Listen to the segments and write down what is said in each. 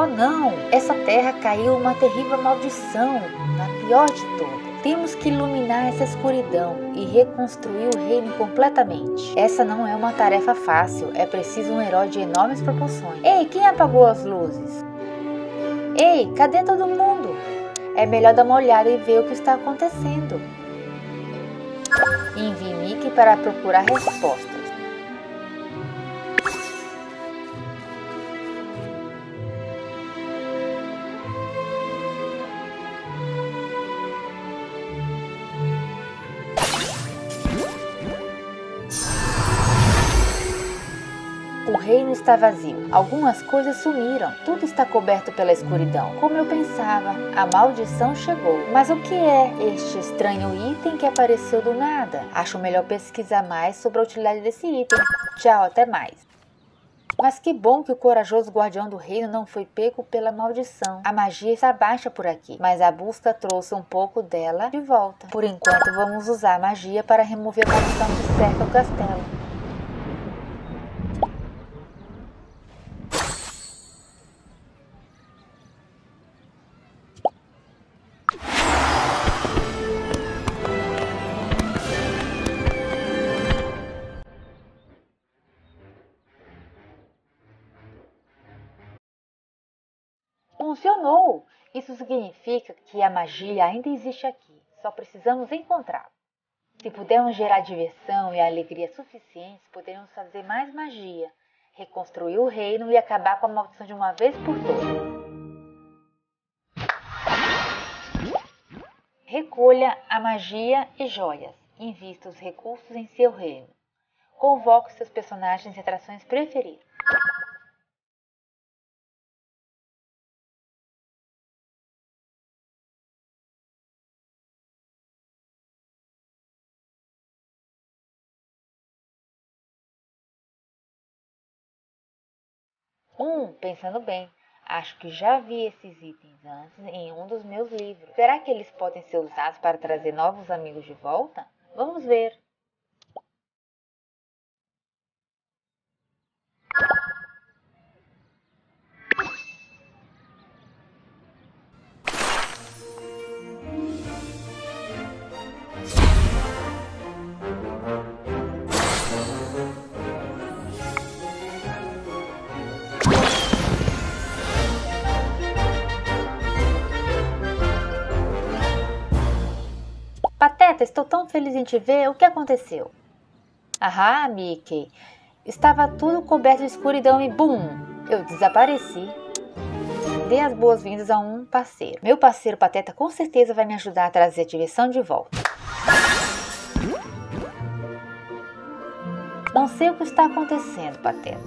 Oh não! Essa terra caiu uma terrível maldição, a pior de todas. Temos que iluminar essa escuridão e reconstruir o reino completamente. Essa não é uma tarefa fácil, é preciso um herói de enormes proporções. Ei, quem apagou as luzes? Ei, cadê todo mundo? É melhor dar uma olhada e ver o que está acontecendo. Envie Mickey para procurar respostas. Reino está vazio. Algumas coisas sumiram. Tudo está coberto pela escuridão. Como eu pensava, a maldição chegou. Mas o que é este estranho item que apareceu do nada? Acho melhor pesquisar mais sobre a utilidade desse item. Tchau, até mais. Mas que bom que o corajoso guardião do reino não foi pego pela maldição. A magia está baixa por aqui, mas a busca trouxe um pouco dela de volta. Por enquanto, vamos usar a magia para remover a maldição que cerca o castelo. Funcionou! Isso significa que a magia ainda existe aqui. Só precisamos encontrá-la. Se pudermos gerar diversão e alegria suficientes, poderemos fazer mais magia, reconstruir o reino e acabar com a maldição de uma vez por todas. Recolha a magia e joias. Invista os recursos em seu reino. Convoque seus personagens e atrações preferidos. Hum, pensando bem, acho que já vi esses itens antes em um dos meus livros. Será que eles podem ser usados para trazer novos amigos de volta? Vamos ver. Estou tão feliz em te ver. O que aconteceu? Ahá, Mickey. Estava tudo coberto de escuridão e bum! Eu desapareci. Dê as boas-vindas a um parceiro. Meu parceiro Pateta com certeza vai me ajudar a trazer a diversão de volta. Não sei o que está acontecendo, Pateta,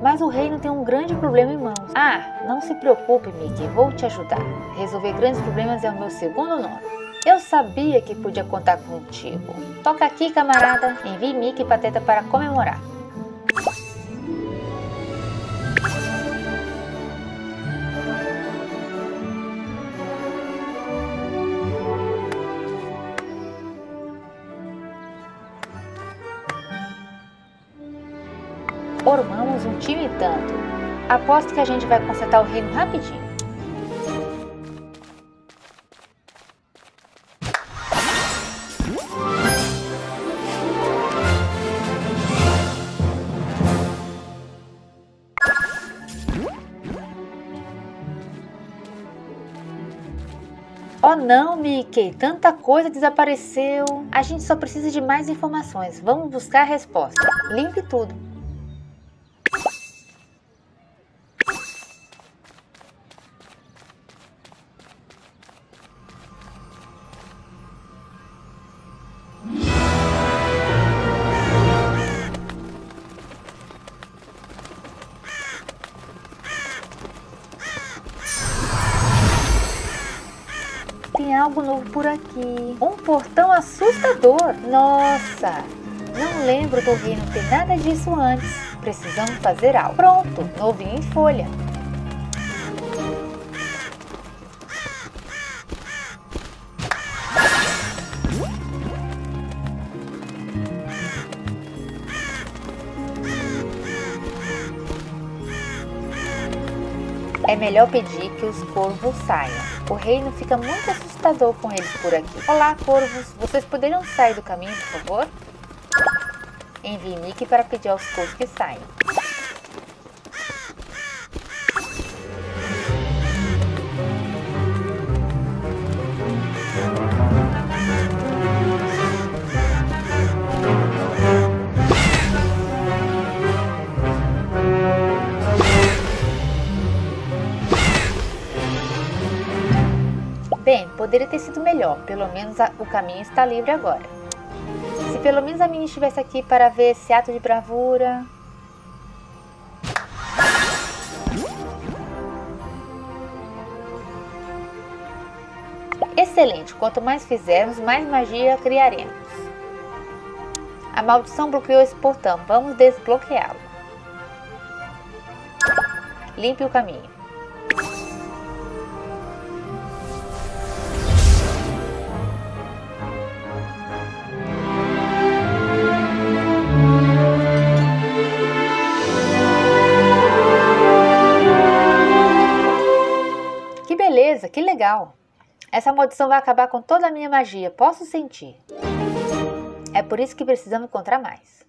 mas o reino tem um grande problema em mãos. Ah, não se preocupe, Mickey, vou te ajudar. Resolver grandes problemas é o meu segundo nome. Eu sabia que podia contar contigo. Toca aqui, camarada. Envie Mickey e Pateta para comemorar. Formamos um time tanto. Aposto que a gente vai consertar o reino rapidinho. Oh não, Mickey, tanta coisa desapareceu. A gente só precisa de mais informações. Vamos buscar a resposta. Limpe tudo. Algo novo por aqui. Um portão assustador. Nossa, não lembro do reino ter nada disso antes. Precisamos fazer algo. Pronto, novinho em folha. É melhor pedir que os corvos saiam. O reino fica muito assustador com eles por aqui. Olá, corvos. Vocês poderiam sair do caminho, por favor? Envie Nick para pedir aos corvos que saiam. Bem, poderia ter sido melhor, pelo menos a, o caminho está livre agora. Se pelo menos a menina estivesse aqui para ver esse ato de bravura. Excelente, quanto mais fizermos, mais magia criaremos. A maldição bloqueou esse portão, vamos desbloqueá-lo. Limpe o caminho. Beleza, que legal! Essa maldição vai acabar com toda a minha magia, posso sentir. É por isso que precisamos encontrar mais.